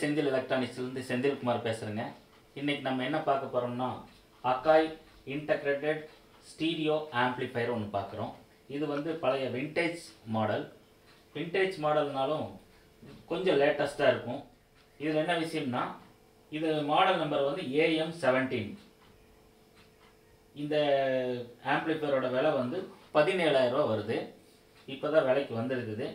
செந்தில் எலக்ட்ரானிக்ஸ்லேருந்து செந்தில்குமார் பேசுகிறேங்க இன்றைக்கி நம்ம என்ன பார்க்க போகிறோம்னா அக்காய் இன்டகிரேட்டட் ஸ்டீரியோ ஆம்ப்ளிஃபையர் ஒன்று பார்க்குறோம். இது வந்து பழைய விண்டேஜ் மாடல் விண்டேஜ் மாடல்னாலும் கொஞ்சம் லேட்டஸ்ட்டாக இருக்கும். இதில் என்ன விஷயம்னா இது மாடல் நம்பர் வந்து ஏஎம் செவன்டீன் இந்த ஆம்ப்ளிஃபையரோட விலை வந்து பதினேழாயிரரூவா வருது. இப்போ தான் விலைக்கு வந்திருக்குது.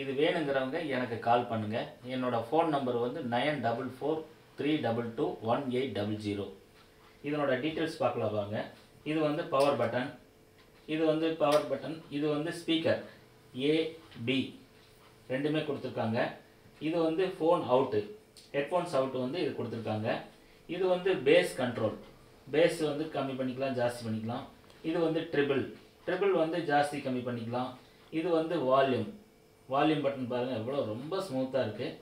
இது வேணுங்கிறவங்க எனக்கு கால் பண்ணுங்கள் என்னோடய ஃபோன் நம்பர் வந்து nine double four three double two one eight double zero இதனோட டீட்டெயில்ஸ் பார்க்கலாம் வாங்க. இது வந்து பவர் பட்டன் இது வந்து பவர் பட்டன் இது வந்து ஸ்பீக்கர் ஏ பி ரெண்டுமே கொடுத்துருக்காங்க. இது வந்து ஃபோன் அவுட்டு ஹெட்ஃபோன்ஸ் அவுட்டு வந்து இது கொடுத்துருக்காங்க. இது வந்து பேஸ் கண்ட்ரோல் பேஸ் வந்து கம்மி பண்ணிக்கலாம் ஜாஸ்தி பண்ணிக்கலாம். இது வந்து ட்ரிபிள் ட்ரிபிள் வந்து ஜாஸ்தி கம்மி பண்ணிக்கலாம். இது வந்து வால்யூம் வால்யூம் பட்டன் பாருங்கள் எவ்வளோ ரொம்ப ஸ்மூத்தாக இருக்குது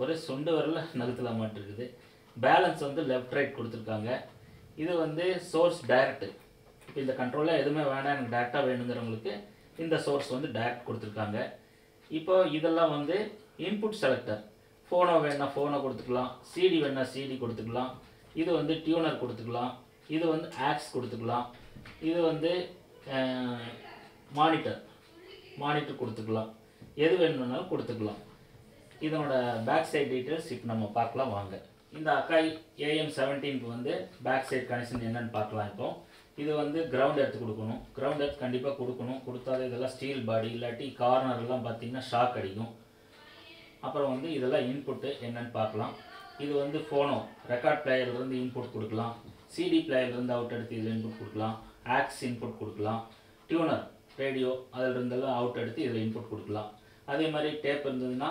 ஒரு சுண்டு வரல நகத்துல மாட்டிருக்குது பேலன்ஸ் வந்து லெஃப்ட் ரைட் கொடுத்துருக்காங்க. இது வந்து சோர்ஸ் டைரக்ட் இப்போ இந்த கண்ட்ரோலில் எதுவுமே வேணாம் எனக்கு டேரெக்டாக வேணுங்கிறவங்களுக்கு இந்த சோர்ஸ் வந்து டைரக்ட் கொடுத்துருக்காங்க. இப்போ இதெல்லாம் வந்து இன்புட் செலக்டர் ஃபோனோ வேணால் ஃபோனை கொடுத்துக்கலாம். சிடி வேணால் சிடி கொடுத்துக்கலாம். இது வந்து டியூனர் கொடுத்துக்கலாம். இது வந்து ஆக்ஸ் கொடுத்துக்கலாம். இது வந்து மானிட்டர் மானிட்டர் கொடுத்துக்கலாம். எது வேணும்னாலும் கொடுத்துக்கலாம். இதனோட பேக் சைட் டீட்டெயில்ஸ் இப்போ நம்ம பார்க்கலாம் வாங்க. இந்த அக்காய் ஏஎம் செவன்டீனுக்கு வந்து பேக் சைட் கனெக்ஷன் என்னென்னு பார்க்கலாம் இப்போ. இது வந்து கிரவுண்ட் எடுத்து கொடுக்கணும். கிரவுண்ட் எடுத்து கண்டிப்பாக கொடுக்கணும். கொடுத்தாத இதெல்லாம் ஸ்டீல் பாடி இல்லாட்டி கார்னர்லாம் பார்த்தீங்கன்னா ஷாக் அடிக்கும். அப்புறம் வந்து இதெல்லாம் இன்புட்டு என்னென்னு பார்க்கலாம். இது வந்து ஃபோனோ ரெக்கார்ட் பிளேயர்லேருந்து இன்புட் கொடுக்கலாம். சிடி பிளேயர்லேருந்து அவுட் எடுத்து இது இன்புட் கொடுக்கலாம். ஆக்ஸ் இன்புட் கொடுக்கலாம். டியூனர் ரேடியோ அதில் இருந்தெல்லாம் அவுட் எடுத்து இதில் இன்புட் கொடுக்கலாம். அதே மாதிரி டேப் இருந்ததுன்னா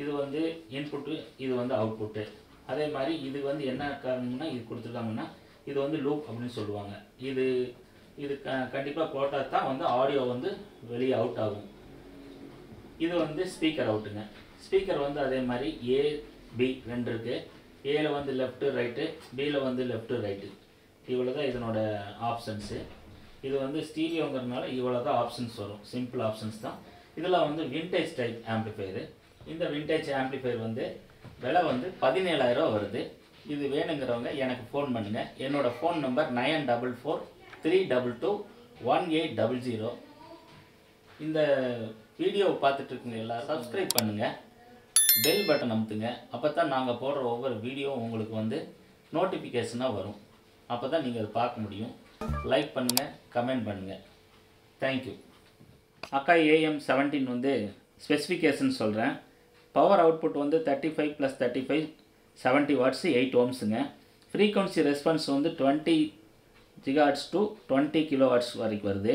இது வந்து இன்புட்டு இது வந்து அவுட்புட்டு அதே மாதிரி இது வந்து என்ன காரணம்னா இது கொடுத்துருக்காங்கன்னா இது வந்து லூப் அப்படின்னு சொல்லுவாங்க. இது இது க கண்டிப்பாக போட்டால் தான் வந்து ஆடியோ வந்து வெளியே அவுட் ஆகும். இது வந்து ஸ்பீக்கர் அவுட்டுங்க ஸ்பீக்கர் வந்து அதே மாதிரி ஏ பி ரெண்டு இருக்குது ஏல வந்து லெஃப்ட்டு ரைட்டு பியில் வந்து லெஃப்ட்டு ரைட்டு இவ்வளோ தான் இதனோட ஆப்ஷன்ஸு இது வந்து ஸ்டீரியோங்கிறதுனால இவ்வளோ தான் ஆப்ஷன்ஸ் வரும். சிம்பிள் ஆப்ஷன்ஸ் தான். இதெல்லாம் வந்து விண்டேஜ் டைப் ஆம்ப்ளிஃபையரு இந்த விண்டேஜ் ஆம்ப்ளிஃபையர் வந்து விலை வந்து பதினேழாயிரம் வருது. இது வேணுங்கிறவங்க எனக்கு ஃபோன் பண்ணுங்கள் என்னோடய phone number nine double four three double two one eight double zero. இந்த வீடியோவை பார்த்துட்டு இருக்குங்க எல்லோரும் சப்ஸ்கிரைப் பண்ணுங்கள் பெல் பட்டன் அமுத்துங்க. அப்போ தான் நாங்கள் போடுற ஒவ்வொரு வீடியோவும் உங்களுக்கு வந்து நோட்டிஃபிகேஷனாக வரும். அப்போ தான் நீங்கள் அதை பார்க்க முடியும். லைக் பண்ணுங்கள் கமெண்ட் பண்ணுங்கள் தேங்க்யூ அக்கா ஏஎம் செவன்டீன் வந்து ஸ்பெசிஃபிகேஷன் சொல்கிறேன் பவர் அவுட்புட் வந்து thirty five plus thirty five seventy watts eight ஓம்ஸுங்க frequency response வந்து twenty gigahertz to twenty kilo watts வரைக்கும் வருது.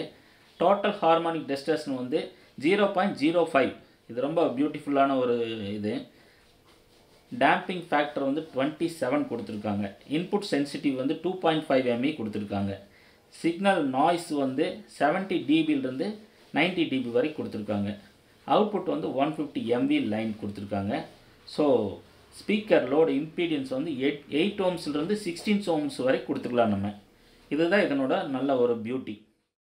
டோட்டல் ஹார்மோனிக் டெஸ்டர்ஸ்னு வந்து ஜீரோ பாயிண்ட் ஜீரோ ஃபைவ் இது ரொம்ப பியூட்டிஃபுல்லான ஒரு இது. டேம்பிங் ஃபேக்டர் வந்து டுவெண்ட்டி செவன் கொடுத்துருக்காங்க. இன்புட் சென்சிட்டிவ் வந்து two point five M E கொடுத்துருக்காங்க. சிக்னல் நாய்ஸ் வந்து செவன்ட்டி டிபியிலிருந்து நைன்ட்டி டிபி வரை கொடுத்துருக்காங்க. அவுட்புட் வந்து ஒன் ஃபிஃப்டி எம்வி லைன் கொடுத்துருக்காங்க. ஸோ ஸ்பீக்கர் லோடு இம்பீடியன்ஸ் வந்து எயிட் எயிட் ஓம்ஸ்லேருந்து சிக்ஸ்டீன் ஓம்ஸ் வரை கொடுத்துக்கலாம் நம்ம. இதுதான் இதனோட நல்ல ஒரு பியூட்டி